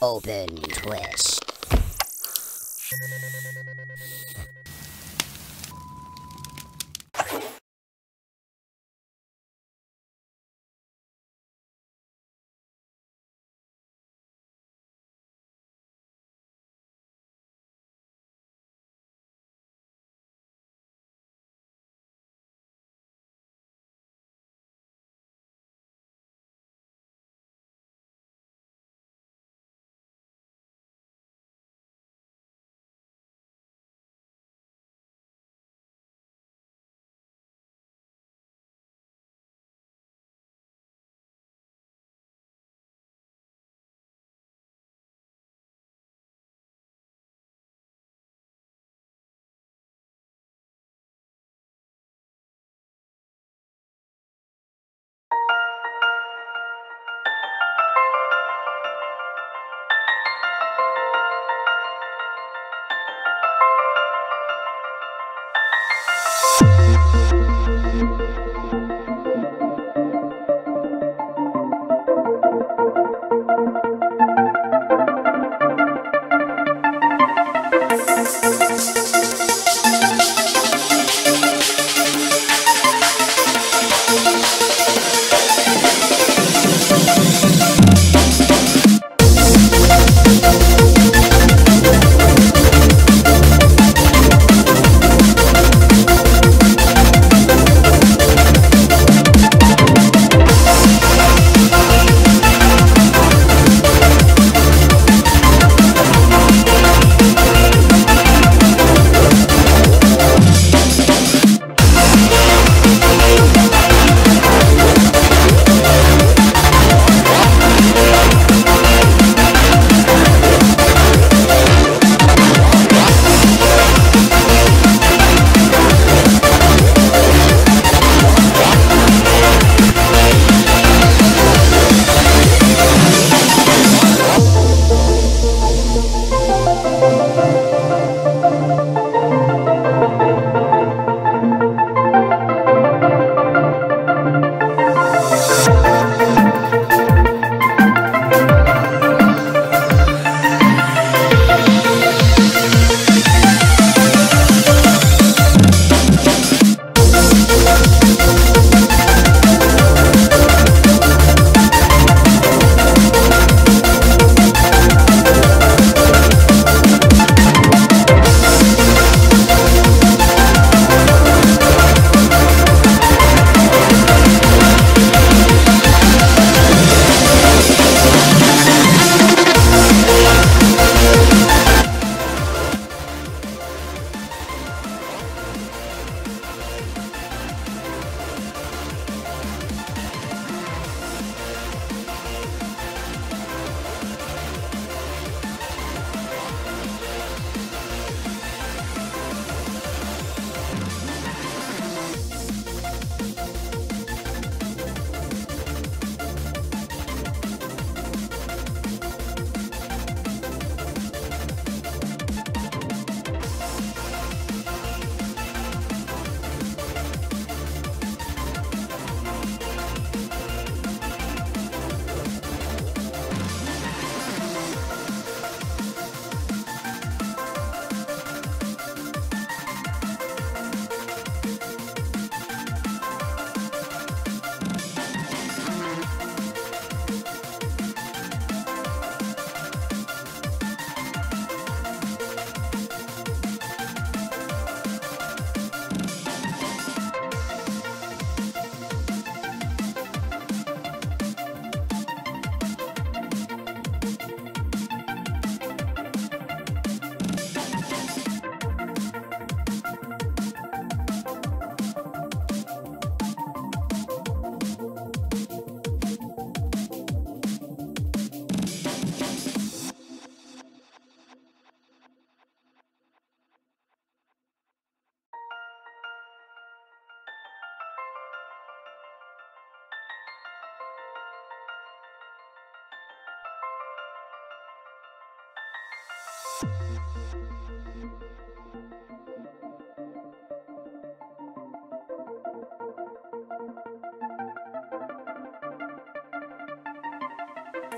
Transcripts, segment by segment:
Open twist.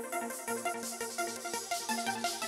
フフフフ。